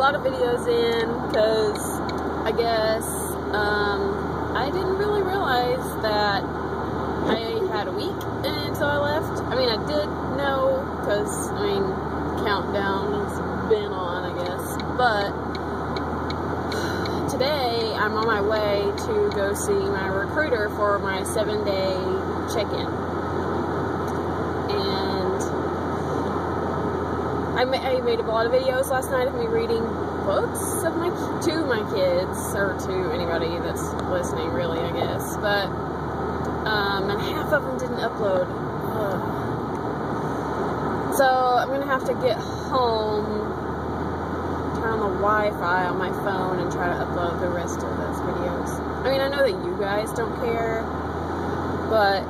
lot of videos in because I guess um, I didn't really realize that I had a week until I left. I mean, I did know because, I mean, countdown has been on, I guess. But today I'm on my way to go see my recruiter for my seven day check in. And I, ma- I made a lot of videos last night of me reading books of my to my kids or to anybody that's listening, really, I guess. But um, and half of them didn't upload. Ugh. So I'm gonna have to get home, turn on the Wi-Fi on my phone, and try to upload the rest of those videos. I mean, I know that you guys don't care, but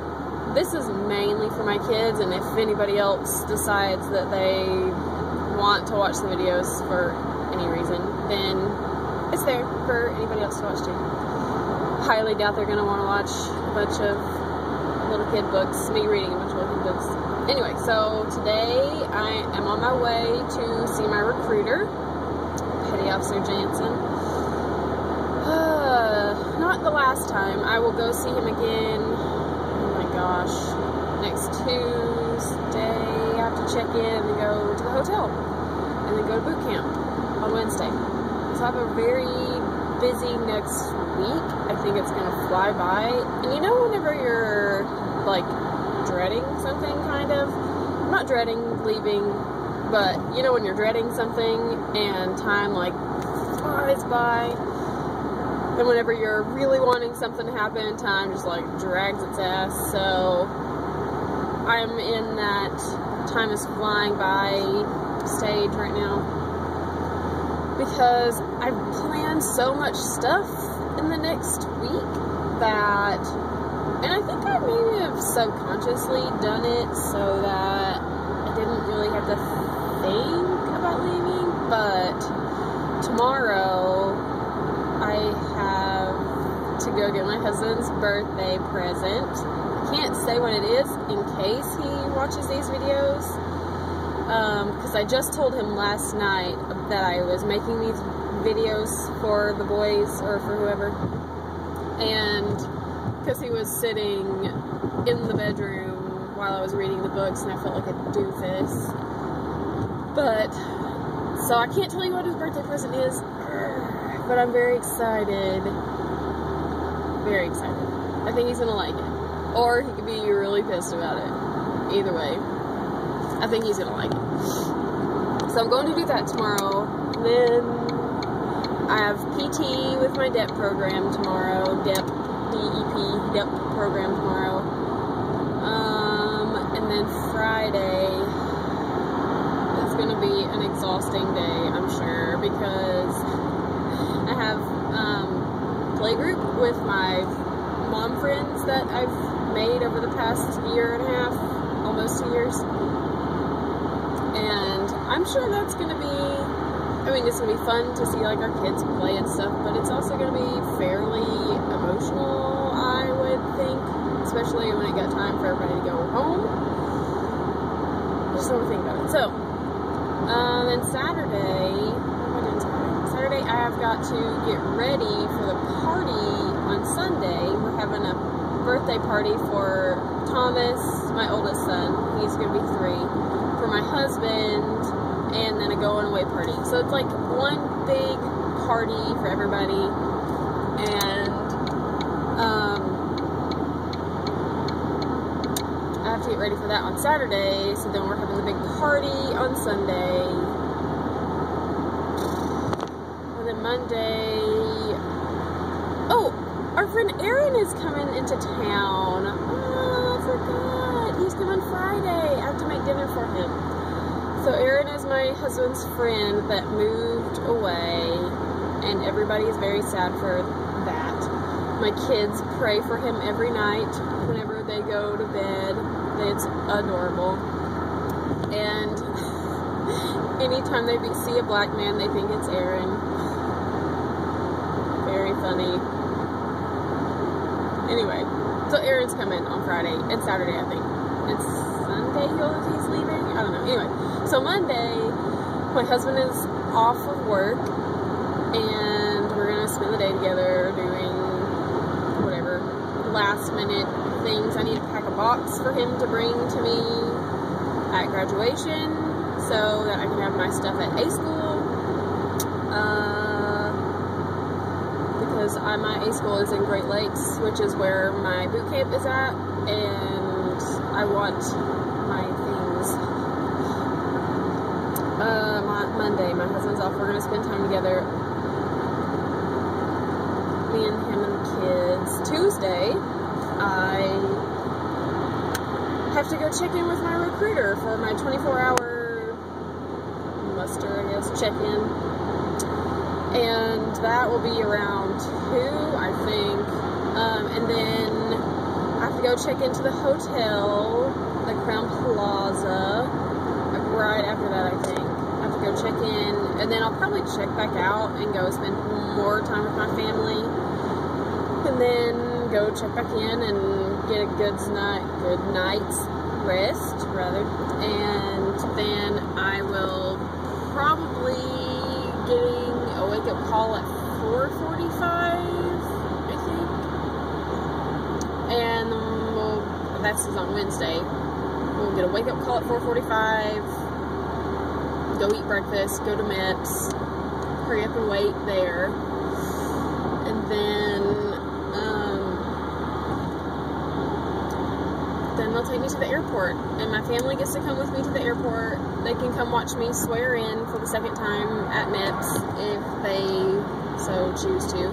this is mainly for my kids, and if anybody else decides that they want to watch the videos for any reason, then it's there for anybody else to watch too. Highly doubt they're gonna want to watch a bunch of little kid books, me reading a bunch of little kid books. Anyway, so today I am on my way to see my recruiter, Petty Officer Jansen. Uh, not the last time. I will go see him again. Oh my gosh. Next Tuesday, I have to check in and go the hotel. And then go to boot camp on Wednesday. So I have a very busy next week. I think it's gonna fly by. And you know whenever you're like dreading something kind of? I'm not dreading leaving, but you know when you're dreading something and time like flies by. And whenever you're really wanting something to happen, time just like drags its ass. So I'm in that time is flying by stage right now because I've planned so much stuff in the next week that, and I think I maybe have subconsciously done it so that I didn't really have to think about leaving, but tomorrow I have to go get my husband's birthday present. Can't say what it is in case he watches these videos because um, I just told him last night that I was making these videos for the boys or for whoever, and because he was sitting in the bedroom while I was reading the books, and I felt like a doofus. But so I can't tell you what his birthday present is, but I'm very excited. Very excited. I think he's gonna like it, or he could be really pissed about it. Either way. I think he's gonna like it. So I'm going to do that tomorrow. Then I have PT with my DEP program tomorrow. DEP, DEP, DEP program tomorrow. Um, and then Friday is gonna be an exhausting day, I'm sure, because I have um, playgroup with my mom friends that I've made over the past year and a half, almost two years. And I'm sure that's gonna be I mean it's gonna be fun to see like our kids play and stuff but it's also gonna be fairly emotional I would think especially when it got time for everybody to go home. Just don't think about. It so um, then Saturday Saturday I have got to get ready for the party on Sunday. We're having a birthday party for Thomas my oldest son. He's gonna be three. For my husband and then a going away party. So it's like one big party for everybody. And um, I have to get ready for that on Saturday so then we're having a big party on Sunday. And then Monday our friend Aaron is coming into town oh, I forgot he's coming Friday I have to make dinner for him so Aaron is my husband's friend that moved away, and everybody is very sad for that. My kids pray for him every night whenever they go to bed. It's adorable. And anytime they see a black man, they think it's Aaron. Very funny. Anyway, so Aaron's coming on Friday and Saturday, I think. It's Sunday he's leaving. I don't know. Anyway, so Monday my husband is off of work, and we're gonna spend the day together doing whatever last minute things. I need to pack a box for him to bring to me at graduation so that I can have my stuff at A school. Uh, my A school is in Great Lakes, which is where my boot camp is at, and I want my things. Uh, Monday, my husband's off. We're gonna spend time together. Me and him and the kids. Tuesday, I have to go check in with my recruiter for my 24 hour muster, I guess, check in. And that will be around 2, I think. Um, and then I have to go check into the hotel, the Crowne Plaza, right after that, I think. I have to go check in, and then I'll probably check back out and go spend more time with my family. And then go check back in and get a good night, good night's rest, rather. And then I will probably getting a wake up call at 4:45, I think. And we'll, that's on Wednesday. We'll get a wake up call at 4:45. Go eat breakfast. Go to MEPS. Hurry up and wait there. And then then they'll take me to the airport. And my family gets to come with me to the airport. They can come watch me swear in for the second time at MEPS if they so choose to.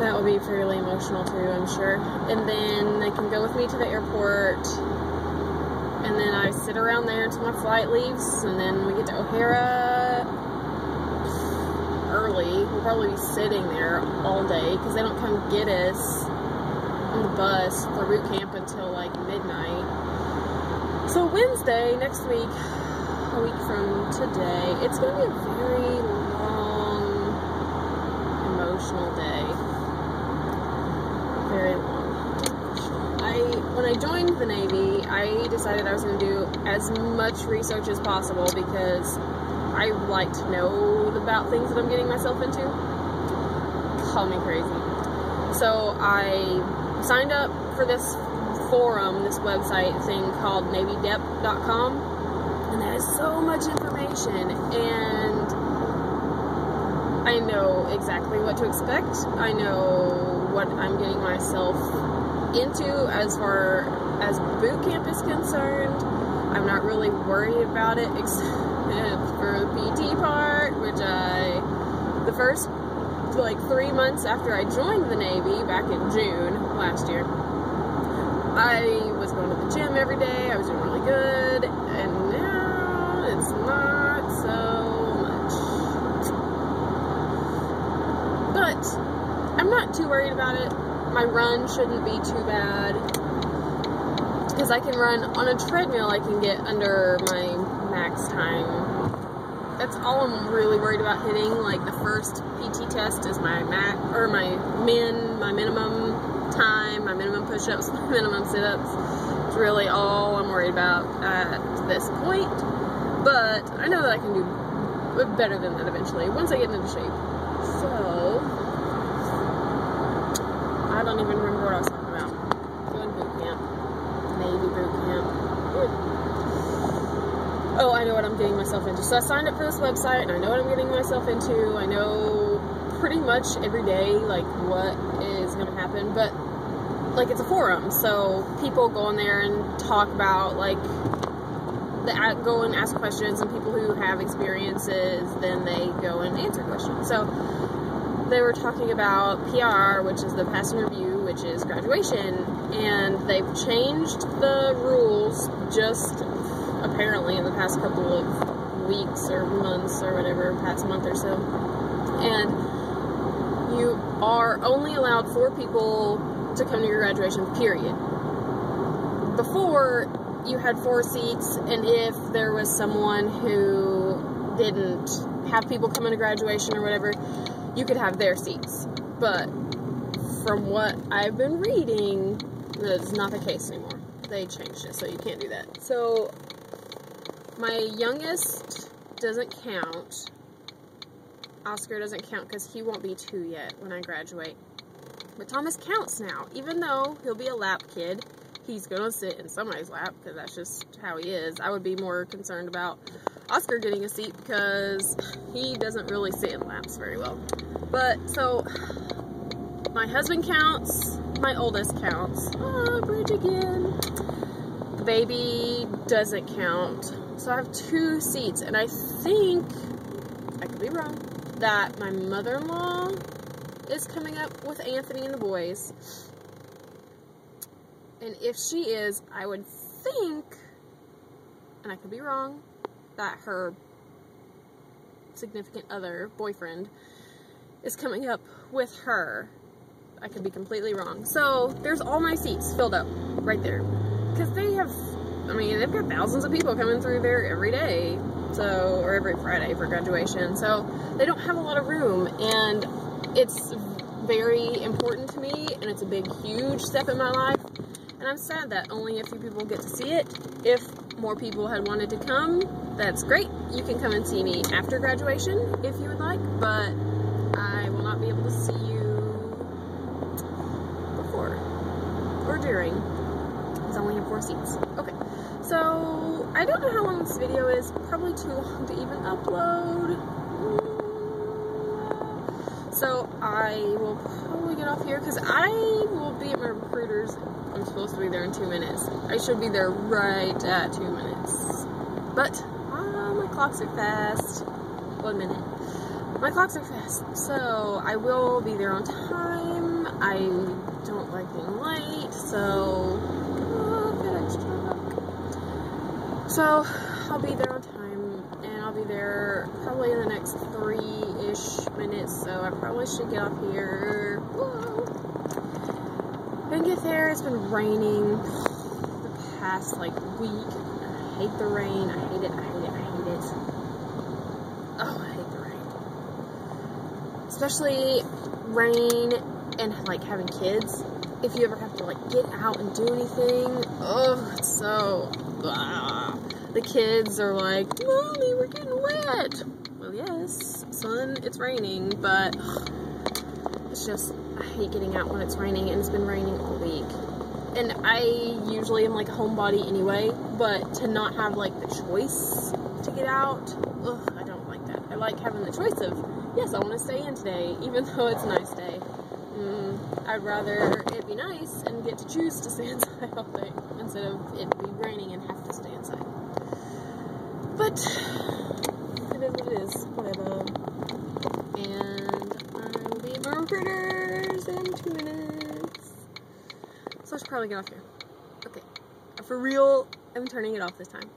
That will be fairly emotional too, I'm sure. And then they can go with me to the airport. And then I sit around there until my flight leaves. And then we get to O'Hare early. We'll probably be sitting there all day because they don't come get us on the bus for boot camp until like midnight. So Wednesday next week, a week from today, it's going to be a very long, emotional day. Very long. I when I joined the Navy, I decided I was going to do as much research as possible because I like to know about things that I'm getting myself into. Call me crazy. So I signed up for this forum, this website thing called NavyDep.com, and that has so much information, and I know exactly what to expect. I know what I'm getting myself into as far as boot camp is concerned. I'm not really worried about it except for the PT part, which I, the first like three months after I joined the Navy back in June last year, I was going to the gym every day. I was doing really good, and now it's not so much. But I'm not too worried about it. My run shouldn't be too bad because I can run on a treadmill. I can get under my max time that's all I'm really worried about hitting. Like the first PT test is my max or my min, my minimum time, my minimum push-ups, my minimum sit-ups. It's really all I'm worried about at this point. But I know that I can do better than that eventually once I get into shape. So I don't even remember what I was talking about. Doing boot camp, Navy boot camp. Oh, I know what I'm getting myself into. So I signed up for this website and I know what I'm getting myself into. I know pretty much every day, like, what is going to happen. But, like, it's a forum. So people go in there and talk about, like, the, go and ask questions. And people who have experiences, then they go and answer questions. So they were talking about PR, which is the passing review, which is graduation. And they've changed the rules just apparently in the past couple of weeks or months or whatever, past month or so. And you are only allowed four people to come to your graduation, period. Before, you had four seats, and if there was someone who didn't have people coming to graduation or whatever, you could have their seats. But from what I've been reading, that's not the case anymore. They changed it, so you can't do that. So my youngest doesn't count. Oscar doesn't count because he won't be two yet when I graduate. But Thomas counts now. Even though he'll be a lap kid, he's going to sit in somebody's lap because that's just how he is. I would be more concerned about Oscar getting a seat because he doesn't really sit in laps very well. But, so, my husband counts, my oldest counts. Ah, bridge again. The baby doesn't count. So I have two seats, and I think, I could be wrong, that my mother-in-law is coming up with Anthony and the boys. And if she is, I would think, and I could be wrong, that her significant other, boyfriend, is coming up with her. I could be completely wrong. So there's all my seats filled up right there. Because they have, I mean, they've got thousands of people coming through there every day. So, or every Friday for graduation. So they don't have a lot of room. And it's very important to me. And it's a big, huge step in my life. And I'm sad that only a few people get to see it. If more people had wanted to come, that's great. You can come and see me after graduation if you would like, but I will not be able to see you before or during. Because I only have four seats. Okay, so I don't know how long this video is. Probably too long to even upload. So I will probably get off here because I will be at my recruiter's. I'm supposed to be there in two minutes. I should be there right at two minutes. But uh, my clocks are fast. One minute. My clocks are fast. So I will be there on time. I don't like being late. So, So I'll be there on time and I'll be there probably in the next three-ish minutes, so I probably should get off here. Whoa. Then get there, it's been raining the past, like, week. I hate the rain, I hate it, I hate it, I hate it. Oh, I hate the rain. Especially rain and, like, having kids. If you ever have to, like, get out and do anything, oh, so, blah the kids are like, Mommy, we're getting wet. Well, yes, son, it's raining, but it's just, I hate getting out when it's raining, and it's been raining all week. And I usually am like a homebody anyway, but to not have like the choice to get out, ugh, I don't like that. I like having the choice of, yes, I want to stay in today, even though it's a nice day. Mm, I'd rather it be nice and get to choose to stay inside all day instead of it be raining and have to stay inside. But it is what it is. Whatever. And I will be at critters in two minutes. So I should probably get off here. Okay. For real, I'm turning it off this time.